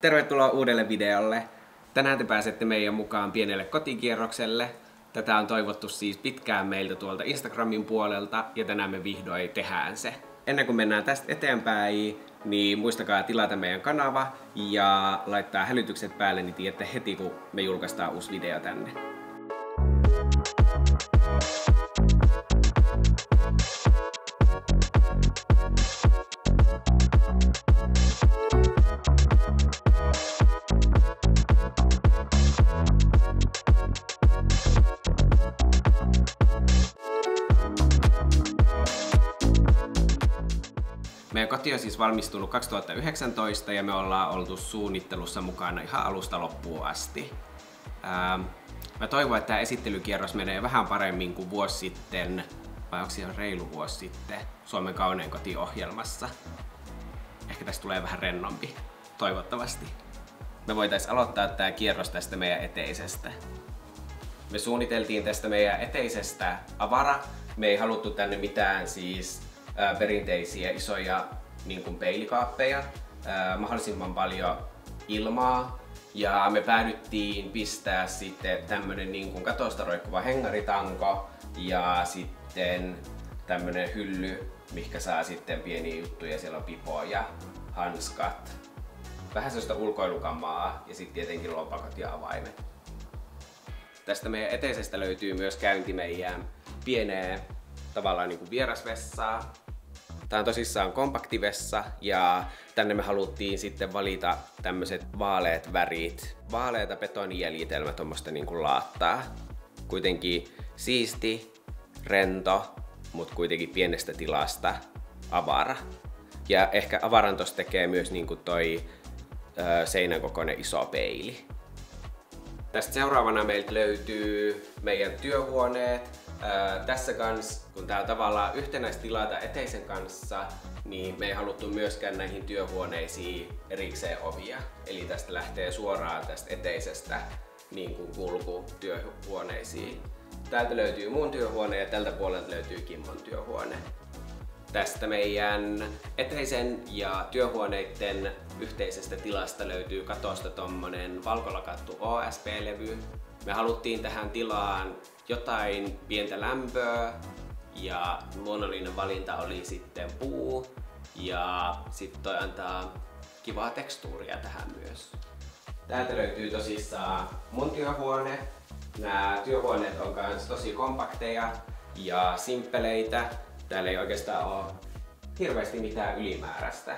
Tervetuloa uudelle videolle. Tänään te pääsette meidän mukaan pienelle kotikierrokselle. Tätä on toivottu siis pitkään meiltä tuolta Instagramin puolelta ja tänään me vihdoin tehdään se. Ennen kuin mennään tästä eteenpäin, niin muistakaa tilata meidän kanava ja laittaa hälytykset päälle, niin tiedätte heti kun me julkaistaan uusi video tänne. Koti on siis valmistunut 2019 ja me ollaan oltu suunnittelussa mukana ihan alusta loppuun asti. Ähm, mä toivon, että tämä esittelykierros menee vähän paremmin kuin vuosi sitten, vai onko se reilu vuosi sitten, Suomen kaunein kotiohjelmassa. Ehkä tästä tulee vähän rennompi, toivottavasti. Me voitais aloittaa tämä kierros tästä meidän eteisestä. Me suunniteltiin tästä meidän eteisestä avara. Me ei haluttu tänne mitään siis ää, perinteisiä isoja niin kuin peilikaappeja, ää, mahdollisimman paljon ilmaa ja me päädyttiin pistää sitten tämmönen niin kuin katosta roikkuva hengaritanko ja sitten tämmönen hylly, mikä saa sitten pieniä juttuja, siellä on pipo ja hanskat. Vähän sellaista ulkoilukamaa ja sitten tietenkin lopakot ja avaimet. Tästä meidän eteisestä löytyy myös käynti meidän pieneen tavallaan niin kuin vierasvessaa. Tää on tosissaan kompaktivessa ja tänne me haluttiin sitten valita tämmöiset vaaleat värit. Vaaleita betonijäljitelmä tuommoista kuin laattaa. Kuitenkin siisti, rento, mutta kuitenkin pienestä tilasta avara. Ja ehkä avaran tossa tekee myös niin kuin toi ö, seinän kokoinen iso peili. Tästä seuraavana meiltä löytyy meidän työhuoneet. Ää, tässä kans, kun tää tavallaan yhtenäistilata eteisen kanssa, niin me ei haluttu myöskään näihin työhuoneisiin erikseen ovia. Eli tästä lähtee suoraan tästä eteisestä niin kuin kulku työhuoneisiin. Täältä löytyy mun työhuone ja tältä puolelta löytyy Kimmon työhuone. Tästä meidän eteisen ja työhuoneiden yhteisestä tilasta löytyy katosta tommonen valkolakattu OSP-levy. Me haluttiin tähän tilaan jotain pientä lämpöä ja luonnollinen valinta oli sitten puu ja sitten toi antaa kivaa tekstuuria tähän myös. Täältä löytyy tosissaan mun työhuone. Nämä työhuoneet on kans tosi kompakteja ja simppeleitä. Täällä ei oikeastaan ole hirveästi mitään ylimääräistä.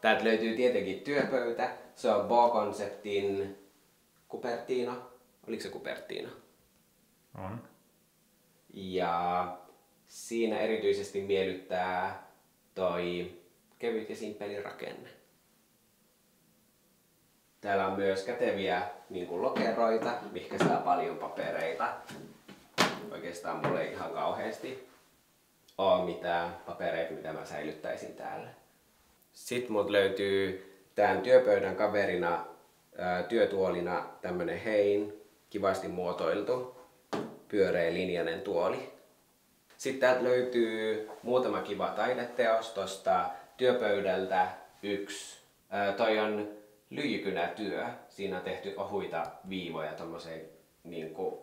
Täältä löytyy tietenkin työpöytä. Se on Bo-konseptin Cupertino. Oliko se Cupertino? On. Ja siinä erityisesti miellyttää toi kevyt ja simppeli rakenne. Täällä on myös käteviä niin kuin lokeroita, mikä saa paljon papereita. Oikeastaan mulle ei ihan kauheasti ole mitään papereita, mitä mä säilyttäisin täällä. Sitten mut löytyy tämän työpöydän kaverina ää, työtuolina tämmönen hein, kivasti muotoiltu, pyöreä linjainen tuoli. Sitten täältä löytyy muutama kiva taideteos tosta työpöydältä. Yksi. Ää, toi on lyijykynätyö. Siinä on tehty ohuita viivoja tommoseen niin kuin,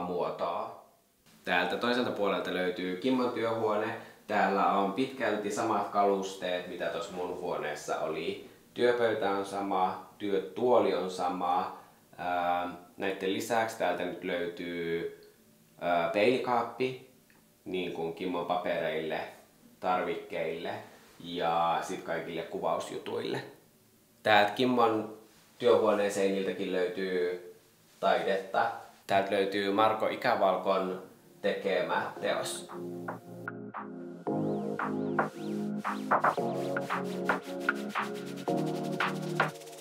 muotoa. Täältä toiselta puolelta löytyy Kimmon työhuone. Täällä on pitkälti samat kalusteet, mitä tuossa mun huoneessa oli. Työpöytä on sama, työtuoli on sama. Näiden lisäksi täältä nyt löytyy peilikaappi, niin kuin Kimmon papereille, tarvikkeille ja sitten kaikille kuvausjutuille. Täältä Kimmon työhuoneen seiniltäkin löytyy taidetta. Täältä löytyy Marko Ikävalkon tekemä teos. Heti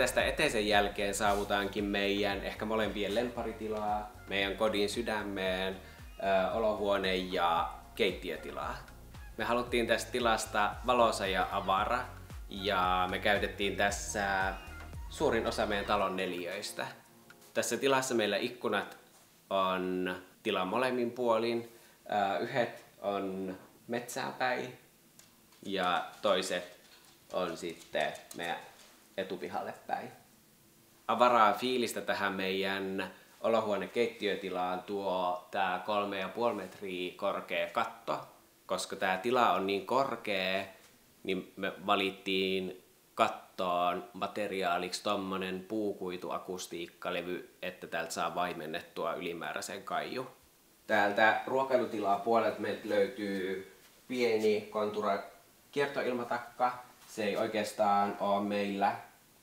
tästä eteisen jälkeen saavutaankin meidän ehkä molempien lempparitilaa, meidän kodin sydämeen, ö, olohuone ja keittiötilaa. Me haluttiin tästä tilasta valosa ja avara ja me käytettiin tässä suurin osa meidän talon neliöistä. Tässä tilassa meillä ikkunat on tilan molemmin puolin. Yhdet on metsää päin ja toiset on sitten meidän etupihalle päin. Avaraa fiilistä tähän meidän olohuone keittiötilaan tuo ja puoli metriä korkea katto. Koska tämä tila on niin korkea, niin me valittiin kattoon materiaaliksi tommonen puukuituakustiikkalevy, että täältä saa vaimennettua ylimääräisen kaiju. Täältä ruokailutilaa puolelta meiltä löytyy pieni kontura kiertoilmatakka. Se ei oikeastaan ole meillä,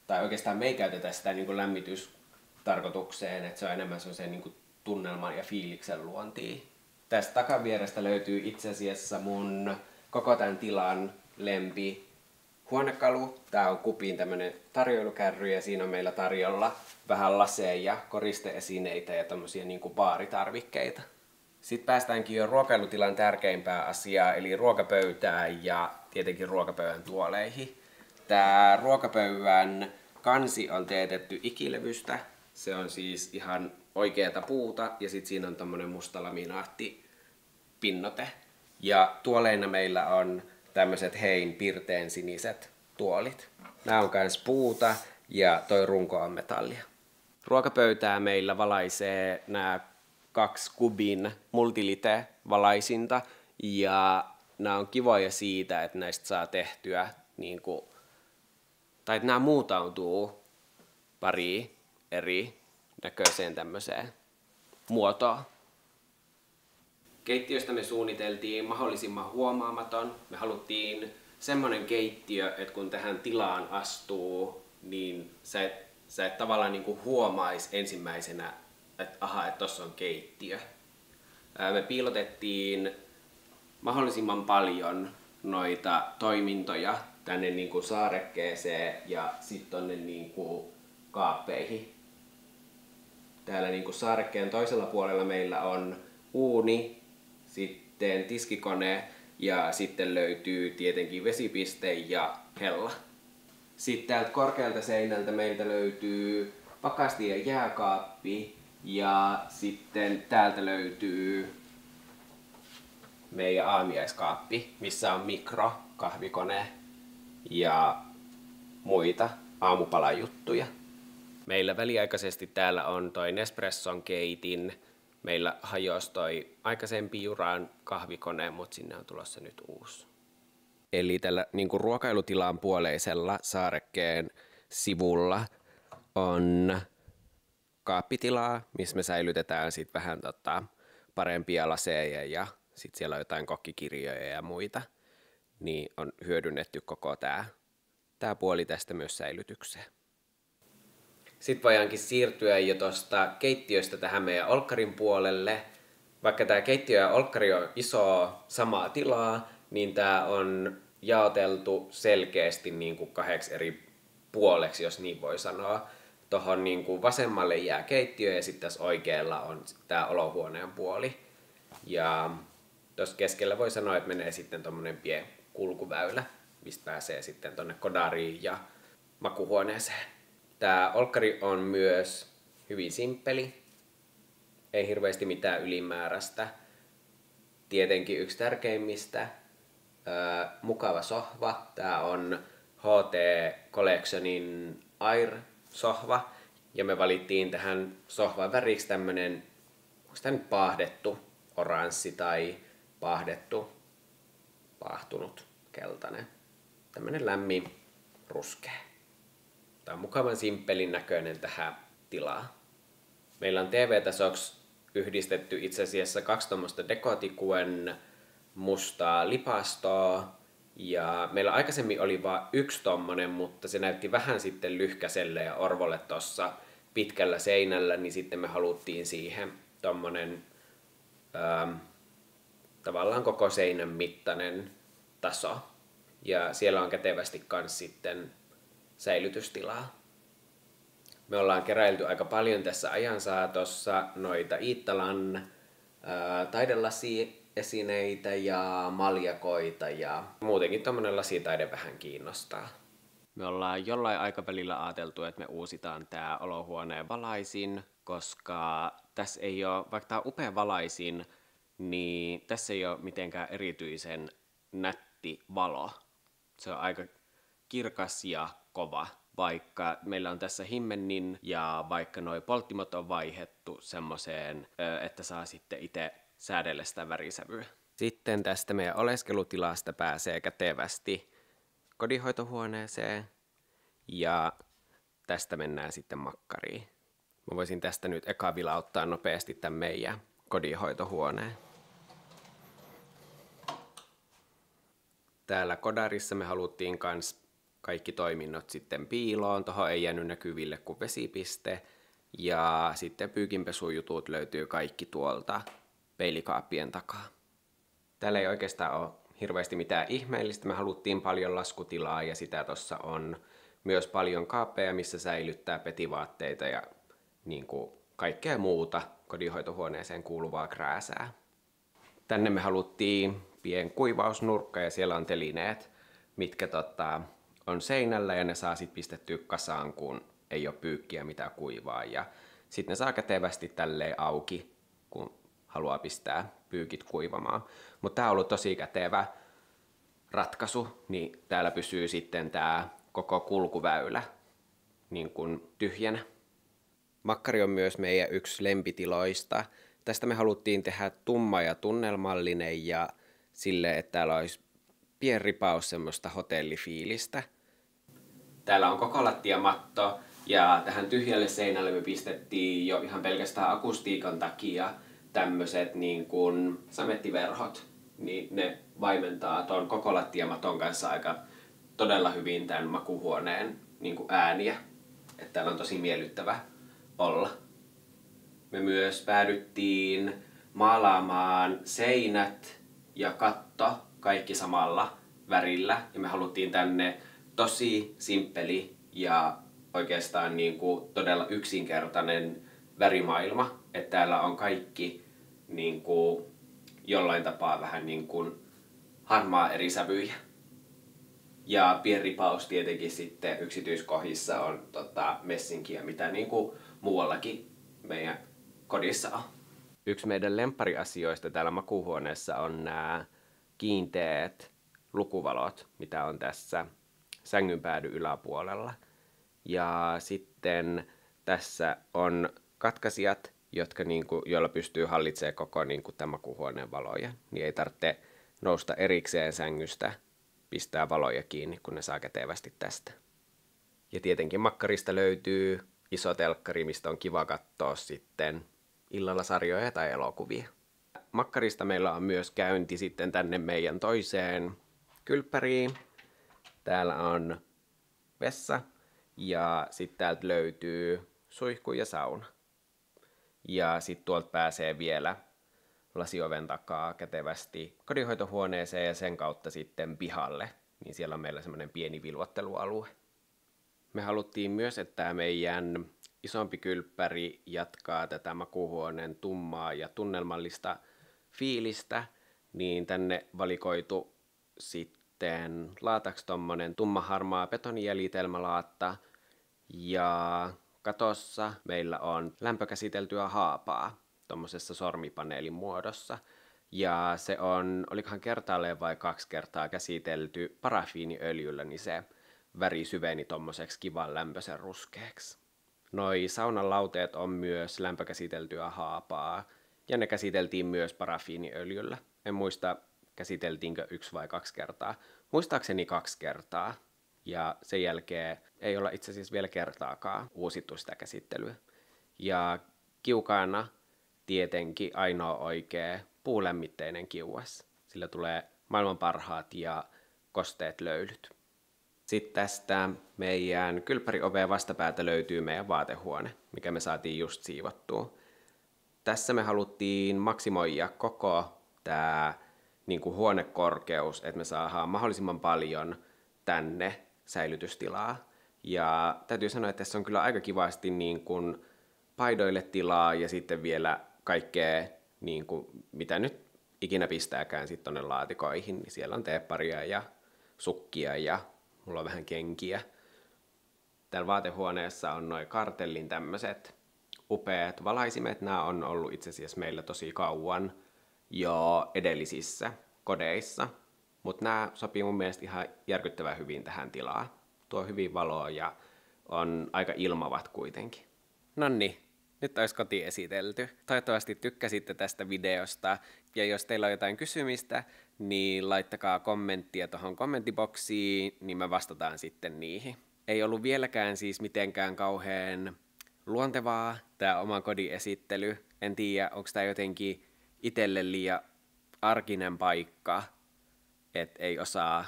tai oikeastaan me ei käytetä sitä niin kuin lämmitystarkoitukseen, että se on enemmän se niin kuin tunnelman ja fiiliksen luontiin. Tästä takavierestä löytyy itse asiassa mun koko tämän tilan lempi huonekalu. Tää on kupin tämmönen tarjoilukärry ja siinä on meillä tarjolla vähän laseja, koristeesineitä ja tämmöisiä niin kuin baaritarvikkeita. Sitten päästäänkin jo ruokailutilan tärkeimpää asiaa, eli ruokapöytään ja tietenkin ruokapöydän tuoleihin. Tämä ruokapöydän kansi on teetetty ikilevystä. Se on siis ihan oikeata puuta ja sitten siinä on tämmöinen musta laminaatti pinnote. Ja tuoleina meillä on tämmöiset hein pirteen siniset tuolit. Nämä on myös puuta ja toi runko on metallia. Ruokapöytää meillä valaisee nämä kaksi kubin multilite valaisinta ja nämä on kivoja siitä, että näistä saa tehtyä niin kuin, tai että nämä muutautuu pari eri näköiseen tämmöiseen muotoon. Keittiöstä me suunniteltiin mahdollisimman huomaamaton. Me haluttiin semmoinen keittiö, että kun tähän tilaan astuu, niin sä et, sä et tavallaan niin kuin huomais ensimmäisenä, että aha, että tossa on keittiö. Me piilotettiin mahdollisimman paljon noita toimintoja tänne niin kuin saarekkeeseen ja sitten tonne niin kuin kaappeihin. Täällä niin kuin saarekkeen toisella puolella meillä on uuni, sitten tiskikone ja sitten löytyy tietenkin vesipiste ja hella. Sitten täältä korkealta seinältä meiltä löytyy pakasti ja jääkaappi ja sitten täältä löytyy meidän aamiaiskaappi, missä on mikro, kahvikone ja muita aamupalajuttuja. Meillä väliaikaisesti täällä on toi Nespresson keitin. Meillä hajosi toi aikaisempi Juraan kahvikone, mutta sinne on tulossa nyt uusi. Eli tällä niin kuin ruokailutilan puoleisella saarekkeen sivulla on kaappitilaa, missä me säilytetään sit vähän tota, parempia laseja ja sitten siellä on jotain kokkikirjoja ja muita. Niin on hyödynnetty koko tämä tää puoli tästä myös säilytykseen. Sitten voidaankin siirtyä jo tuosta keittiöstä tähän meidän olkkarin puolelle. Vaikka tämä keittiö ja olkkari on iso samaa tilaa, niin tämä on jaoteltu selkeästi niin kuin kahdeksi eri puoleksi, jos niin voi sanoa. Tuohon niin kuin vasemmalle jää keittiö ja sitten tässä oikealla on tämä olohuoneen puoli. Ja tuossa keskellä voi sanoa, että menee sitten tuommoinen pien kulkuväylä, mistä pääsee sitten tuonne kodariin ja makuhuoneeseen. Tämä olkkari on myös hyvin simppeli, ei hirveästi mitään ylimääräistä. Tietenkin yksi tärkeimmistä, ää, mukava sohva. Tämä on HT Collectionin Air-sohva. Ja me valittiin tähän sohvan väriksi tämmönen, onko tämä nyt paahdettu oranssi tai paahdettu, paahtunut keltainen. Tämmönen lämmin ruskea. Tämä on mukavan simppelin näköinen tähän tilaan. Meillä on TV-tasoksi yhdistetty itse asiassa kaksi tuommoista dekotikuen mustaa lipastoa. Ja meillä aikaisemmin oli vain yksi tommonen, mutta se näytti vähän sitten lyhkäselle ja Orvolle tuossa pitkällä seinällä, niin sitten me haluttiin siihen tommonen ähm, tavallaan koko seinän mittainen taso. Ja siellä on kätevästi kans sitten säilytystilaa. Me ollaan keräilty aika paljon tässä ajan saatossa noita Iittalan ää, taidelasi esineitä ja maljakoita ja muutenkin tuommoinen lasitaide vähän kiinnostaa. Me ollaan jollain aikavälillä ajateltu, että me uusitaan tämä olohuoneen valaisin, koska tässä ei ole, vaikka tämä upea valaisin, niin tässä ei ole mitenkään erityisen nätti valo. Se on aika kirkas ja kova, vaikka meillä on tässä himmennin ja vaikka noi polttimot on vaihettu semmoiseen, että saa sitten itse säädellä sitä värisävyä. Sitten tästä meidän oleskelutilasta pääsee kätevästi kodinhoitohuoneeseen ja tästä mennään sitten makkariin. Mä voisin tästä nyt eka vilauttaa nopeasti tämän meidän kodinhoitohuoneen. Täällä kodarissa me haluttiin kans kaikki toiminnot sitten piiloon. Tuohon ei jäänyt näkyville kuin vesipiste. Ja sitten pyykinpesujutut löytyy kaikki tuolta peilikaappien takaa. Täällä ei oikeastaan ole hirveästi mitään ihmeellistä. Me haluttiin paljon laskutilaa ja sitä tuossa on myös paljon kaappeja, missä säilyttää petivaatteita ja niin kuin kaikkea muuta kodinhoitohuoneeseen kuuluvaa krääsää. Tänne me haluttiin pien kuivausnurkka ja siellä on telineet, mitkä tota, on seinällä ja ne saa sitten pistettyä kasaan, kun ei ole pyykkiä mitä kuivaa. Ja sitten ne saa kätevästi tälleen auki, kun haluaa pistää pyykit kuivamaan. Mutta tämä on ollut tosi kätevä ratkaisu, niin täällä pysyy sitten tämä koko kulkuväylä niin kuin tyhjänä. Makkari on myös meidän yksi lempitiloista. Tästä me haluttiin tehdä tumma ja tunnelmallinen ja sille, että täällä olisi pieni ripaus semmoista hotellifiilistä. Täällä on koko lattiamatto ja tähän tyhjälle seinälle me pistettiin jo ihan pelkästään akustiikan takia tämmöiset niin kuin samettiverhot. Niin ne vaimentaa tuon koko lattiamaton kanssa aika todella hyvin tämän makuhuoneen niin kuin ääniä. Että täällä on tosi miellyttävä olla. Me myös päädyttiin maalaamaan seinät ja katto kaikki samalla värillä. Ja me haluttiin tänne tosi simppeli ja oikeastaan niin kuin todella yksinkertainen värimaailma. Että täällä on kaikki niin kuin jollain tapaa vähän niin kuin harmaa eri sävyjä. Ja pieni ripaus tietenkin sitten yksityiskohdissa on tota, messinkiä, mitä niin kuin muuallakin meidän kodissa on. Yksi meidän lempariasioista täällä makuuhuoneessa on nämä kiinteät lukuvalot, mitä on tässä sängynpäädy yläpuolella. Ja sitten tässä on katkaisijat, jotka niinku, joilla pystyy hallitsemaan koko niinku, tämän makuuhuoneen valoja. Niin ei tarvitse nousta erikseen sängystä, pistää valoja kiinni, kun ne saa kätevästi tästä. Ja tietenkin makkarista löytyy iso telkkari, mistä on kiva katsoa sitten illalla sarjoja tai elokuvia. Makkarista meillä on myös käynti sitten tänne meidän toiseen kylppäriin. Täällä on vessa ja sitten täältä löytyy suihku ja sauna. Ja sitten tuolta pääsee vielä lasioven takaa kätevästi kodinhoitohuoneeseen ja sen kautta sitten pihalle. Niin siellä on meillä semmoinen pieni vilvottelualue. Me haluttiin myös, että meidän isompi kylppäri jatkaa tätä makuuhuoneen tummaa ja tunnelmallista fiilistä, niin tänne valikoitu sitten laataksi tommonen tummaharmaa betonijäljitelmälaatta ja katossa meillä on lämpökäsiteltyä haapaa tuommoisessa sormipaneelin muodossa. Ja se on, olikohan kertaalleen vai kaksi kertaa käsitelty parafiiniöljyllä, niin se väri syveni tommoseksi kivan lämpöisen ruskeaksi. Noi saunan lauteet on myös lämpökäsiteltyä haapaa, ja ne käsiteltiin myös parafiiniöljyllä. En muista, käsiteltiinkö yksi vai kaksi kertaa. Muistaakseni kaksi kertaa. Ja sen jälkeen ei olla itse asiassa vielä kertaakaan uusittu sitä käsittelyä. Ja kiukaana tietenkin ainoa oikea puulämmitteinen kiuas. Sillä tulee maailman parhaat ja kosteet löylyt. Sitten tästä meidän kylppärioveen vastapäätä löytyy meidän vaatehuone, mikä me saatiin just siivottua. Tässä me haluttiin maksimoida koko tämä niin kuin huonekorkeus, että me saadaan mahdollisimman paljon tänne säilytystilaa. Ja täytyy sanoa, että tässä on kyllä aika kivasti niin kuin paidoille tilaa ja sitten vielä kaikkea, niin kuin, mitä nyt ikinä pistääkään sitten tonne laatikoihin, niin siellä on teepparia ja sukkia ja mulla on vähän kenkiä. Täällä vaatehuoneessa on noin kartellin tämmöiset upeat valaisimet. Nämä on ollut itse asiassa meillä tosi kauan jo edellisissä kodeissa. Mutta nämä sopii mun mielestä ihan järkyttävän hyvin tähän tilaan. Tuo hyvin valoa ja on aika ilmavat kuitenkin. Nonni, nyt olisi koti esitelty. Toivottavasti tykkäsitte tästä videosta. Ja jos teillä on jotain kysymistä, niin laittakaa kommenttia tuohon kommenttiboksiin, niin me vastataan sitten niihin. Ei ollut vieläkään siis mitenkään kauhean luontevaa tämä oma kodin esittely. En tiedä, onko tämä jotenkin itselle liian arkinen paikka, että ei osaa,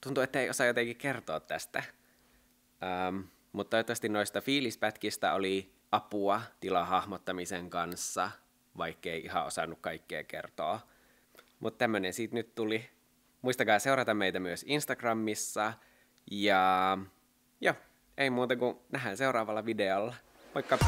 tuntuu, että ei osaa jotenkin kertoa tästä. Ähm, mutta toivottavasti noista fiilispätkistä oli apua tilan hahmottamisen kanssa, vaikkei ihan osannut kaikkea kertoa. Mutta tämmönen siitä nyt tuli. Muistakaa seurata meitä myös Instagramissa. Ja joo, ei muuta kuin nähdään seuraavalla videolla. Moikka!